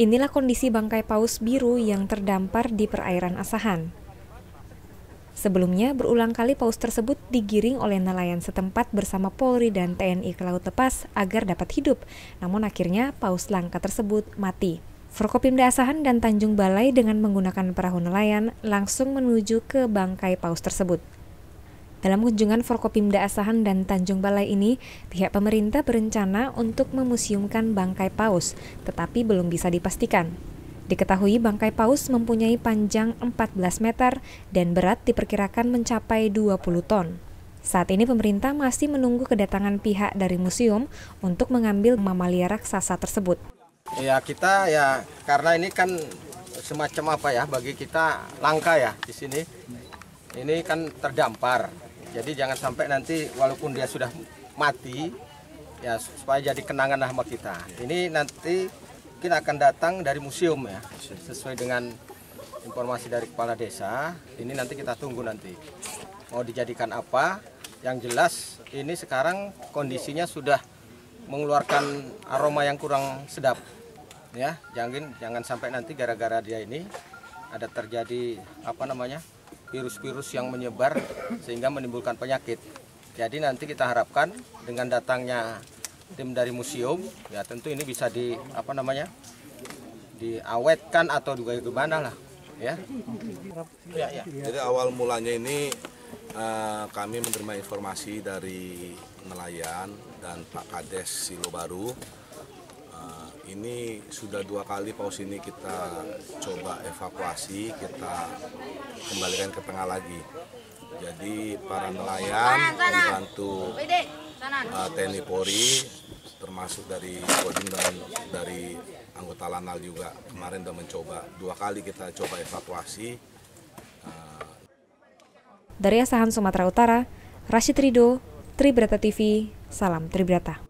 Inilah kondisi bangkai paus biru yang terdampar di perairan Asahan. Sebelumnya, berulang kali paus tersebut digiring oleh nelayan setempat bersama Polri dan TNI ke laut lepas agar dapat hidup. Namun akhirnya paus langka tersebut mati. Forkopimda Asahan dan Tanjung Balai dengan menggunakan perahu nelayan langsung menuju ke bangkai paus tersebut. Dalam kunjungan Forkopimda Asahan dan Tanjung Balai ini, pihak pemerintah berencana untuk memuseumkan bangkai paus, tetapi belum bisa dipastikan. Diketahui bangkai paus mempunyai panjang 14 meter dan berat diperkirakan mencapai 20 ton. Saat ini pemerintah masih menunggu kedatangan pihak dari museum untuk mengambil mamalia raksasa tersebut. Ya kita ya karena ini kan semacam apa ya bagi kita langka ya di sini. Ini kan terdampar jadi jangan sampai nanti walaupun dia sudah mati, ya supaya jadi kenangan sama kita. Ini nanti mungkin akan datang dari museum ya, sesuai dengan informasi dari kepala desa. Ini nanti kita tunggu nanti. Mau dijadikan apa? Yang jelas ini sekarang kondisinya sudah mengeluarkan aroma yang kurang sedap. Ya, jangan jangan sampai nanti gara-gara dia ini ada terjadi apa namanya? Virus-virus yang menyebar sehingga menimbulkan penyakit. Jadi nanti kita harapkan dengan datangnya tim dari museum, ya tentu ini bisa di apa namanya diawetkan atau juga gimana lah, ya. ya, ya. Jadi awal mulanya ini uh, kami menerima informasi dari nelayan dan Pak Kades Silo Baru ini sudah dua kali paus ini kita coba evakuasi, kita kembalikan ke tengah lagi. Jadi para nelayan dibantu uh, TNI Polri, termasuk dari Kodim dan dari anggota Lanal juga kemarin sudah mencoba dua kali kita coba evakuasi. Uh, dari Asahan Sumatera Utara, Rashid Rido, Tribrata TV, salam Tribrata.